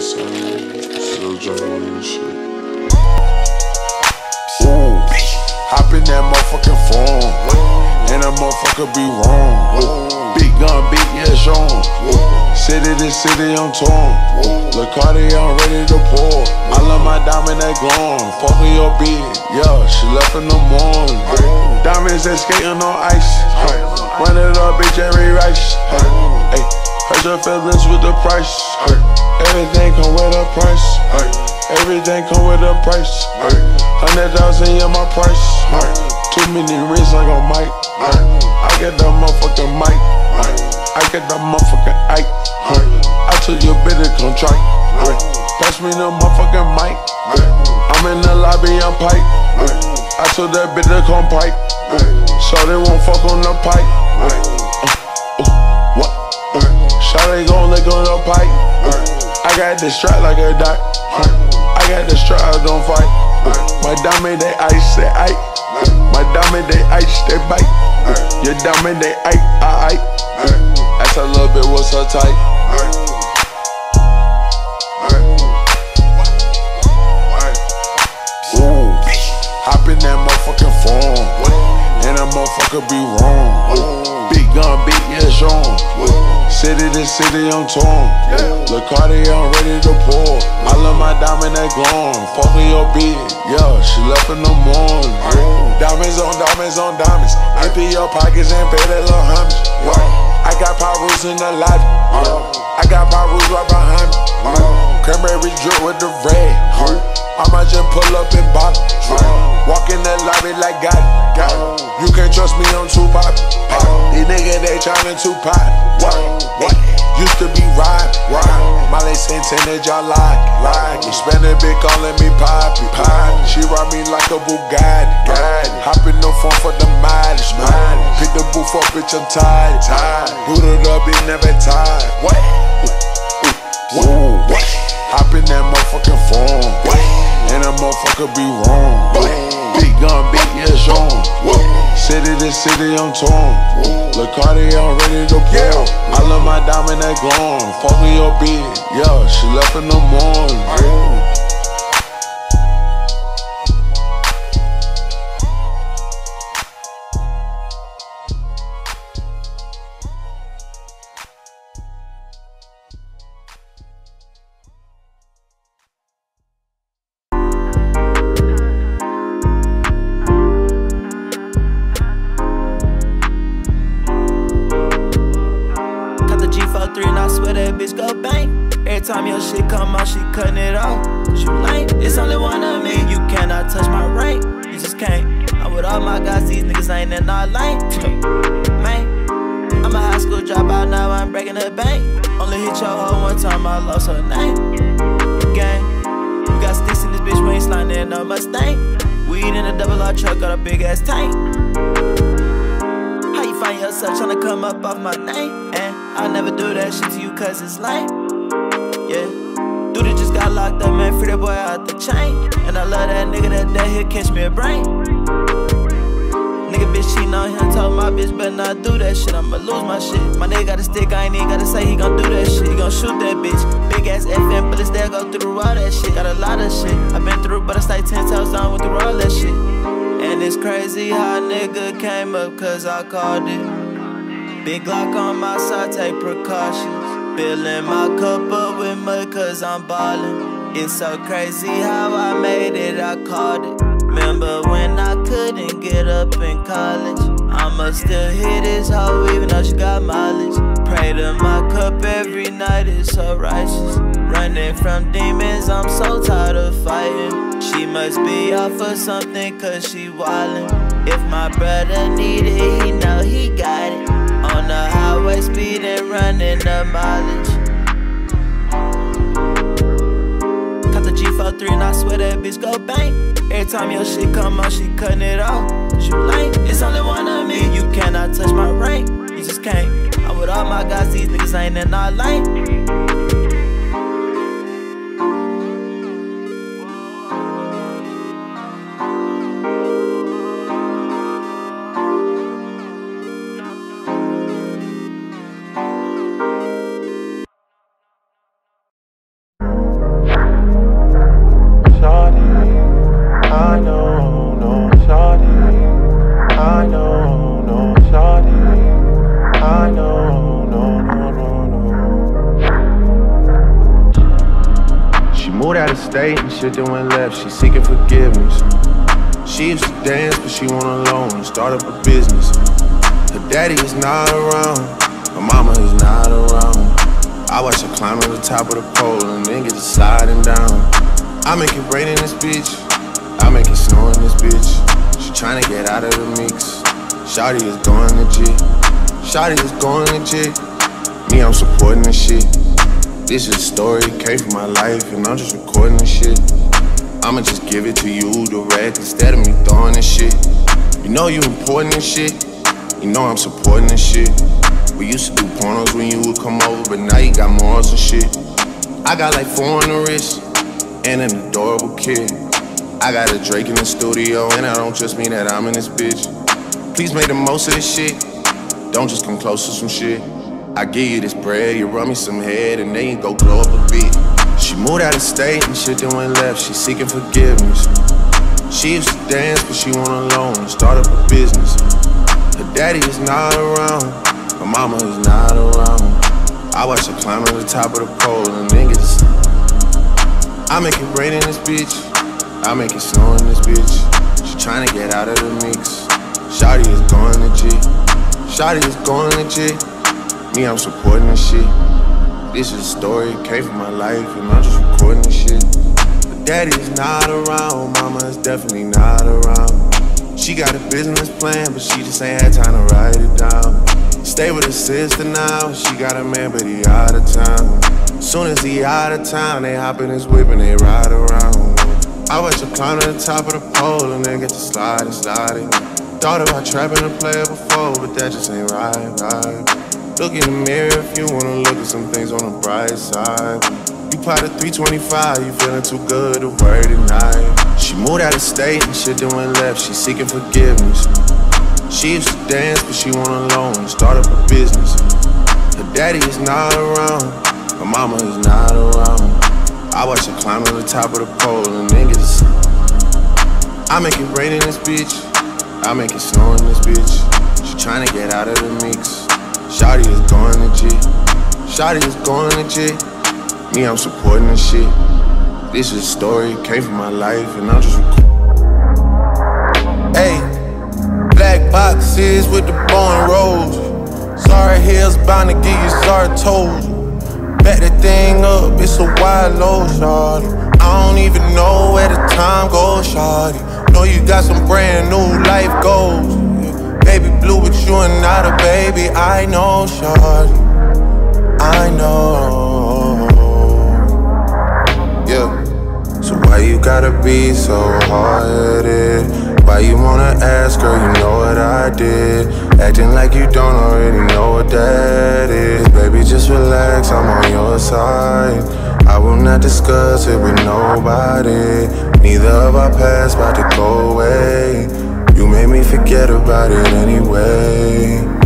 shit. Ooh, hop in that motherfucking phone, and that motherfucker be wrong. Big gun, big yeah, shown. City to city, I'm torn. Lacardi, I'm ready to pour. I love my diamond that glowing. Fucking your bitch, yeah, she left in the morning. Diamonds that skating on ice. Run it up, bitch, every rice. Hey, hurt your feelings with the price. Everything come with a price. Everything come with a price. Hundred thousand in my price. Too many rings like a mic. I get the motherfucking mic. I get the motherfucking Ike. I told you better come try. Pass me the motherfucking mic. I'm in the lobby, I'm pipe. I told that bitch to come pipe. So they won't fuck on the pipe. Shot they gon' lick on the pipe. I got this strap like a dot. I got the strap, I don't fight. My diamond, they ice, they Ike. My diamond, they ice, they bite. Your diamond, they Ike, I Ike. That's a little bit, what's her type? City I'm torn. Yeah. Lacardi, I'm ready to pour. I love my diamond that glowing. Fucking your bitch, yeah, she left in the morning. Diamonds on diamonds on diamonds. Empty your pockets and pay that little homage. I got Pyrus in the lobby. I got Pyrus right behind me. Cranberry drip with the red. I might just pull up and bop. Walk in the lobby like God. You can't trust me on two pop. These niggas they tryna two pop. What? What? Used to be ride, ride. Molly Santana, y'all lie, lie. You spend a bit calling me Poppy, Poppy. She ride me like a Bugatti. Hop in the phone for the mileage, mileage. Pick the up, bitch, I'm tired, tired. Booted up, it never tired. What? Whoa, what? Hop in that motherfucking phone, What? and that motherfucker be wrong. What? Big gun, big yeah, shown. City to city, I'm torn. Lacardi, I'm ready to pour. I love my diamond that glowing. Fucking your bitch, yeah, she left in the morning. G43 and I swear that bitch go bang. Every time your shit come out, she cutting it off. Cause you lame, it's only one of me. You cannot touch my rank, you just can't. I'm with all my guys, these niggas ain't in our lane. Man, I'm a high school dropout, now I'm breaking the bank. Only hit your hoe one time, I lost her name. Gang, we got sticks in this bitch, we ain't sliding in no Mustang. Weed in a double R truck, got a big ass tank. How you find yourself tryna come up off my name? And I never do that shit to you cause it's lame. Yeah. Dude just got locked up, man. Free that boy out the chain. And I love that nigga that day he'll catch me a brain. Nigga bitch cheating on him, told my bitch better not do that shit. I'ma lose my shit. My nigga got a stick, I ain't even gotta say he gon' do that shit. He gon' shoot that bitch. Big ass FM bullets that go through all that shit. Got a lot of shit. i been through, but I stay ten toes down with through all that shit. And it's crazy how a nigga came up cause I called it. Big Glock on my side, take precautions. Filling my cup up with mud cause I'm ballin'. It's so crazy how I made it, I called it. Remember when I couldn't get up in college? I'ma still hit this hoe even though she got mileage. Pray to my cup every night, it's so righteous. Running from demons, I'm so tired of fighting. She must be off for something cause she wildin'. If my brother need it, he know he got it. On the highway, speeding, running the mileage. Cut the G43 and I swear that bitch go bang. Every time your shit come out, she cutting it off. Cause you lame, it's only one of me. You cannot touch my rank, you just can't. I'm with all my guys, these niggas ain't in our lane. Shit then went left. She seeking forgiveness. She used to dance, but she went alone and start up a business. Her daddy is not around, her mama is not around. I watch her climb to the top of the pole and then get to sliding down. I make it rain in this bitch, I make it snow in this bitch. She trying to get out of the mix. Shotty is going legit. Shotty is going legit. Me, I'm supporting this shit. This is a story, came from my life, and I'm just recording this shit. I'ma just give it to you direct instead of me throwing this shit. You know you important this shit. You know I'm supporting this shit. We used to do pornos when you would come over, but now you got morals and shit. I got like four on the wrist and an adorable kid. I got a Drake in the studio, and I don't just mean that I'm in this bitch. Please make the most of this shit. Don't just come close to some shit. I give you this bread, you run me some head, and then you go glow up a bit. She moved out of state and shit then went left. She seeking forgiveness. She used to dance, but she went alone and start up a business. Her daddy is not around, her mama is not around. I watch her climb to the top of the pole and niggas. I make it rain in this bitch, I make it snow in this bitch. She trying to get out of the mix. Shotty is going legit. Shotty is going legit. Me, I'm supporting this shit. This is a story, came from my life, and I'm just recording this shit. But daddy is not around, mama is definitely not around. She got a business plan, but she just ain't had time to write it down. Stay with her sister now, she got a man, but he out of town. Soon as he out of town, they hop in his whip and they ride around. I watch her climb to the top of the pole and then get to sliding, sliding. Thought about trapping a player before, but that just ain't right, right. Look in the mirror if you wanna look at some things on the bright side. You plotted 325, you feeling too good to worry tonight. She moved out of state and shit then went left, she seeking forgiveness. She used to dance, but she went alone and start up a business. Her daddy is not around, her mama is not around. I watch her climb to the top of the pole and then get I make it rain in this bitch, I make it snow in this bitch. She trying to get out of the mix. Shotty is going legit. Shotty is going legit. Me, I'm supporting this shit. This is a story, came from my life, and I'm just recording. Hey, black boxes with the bone rolls. Sorry, heels bound to give you sorry toes. Back that thing up, it's a wild low, shawty. I don't even know where the time goes, shawty. Know you got some brand new life goals baby blue, you are not a baby. I know, shawty. I know. Yeah. So why you gotta be so hard-headed? Why you wanna ask, girl? You know what I did. Acting like you don't already know what that is. Baby, just relax, I'm on your side. I will not discuss it with nobody. Neither of our past about to go away. You made me forget about it anyway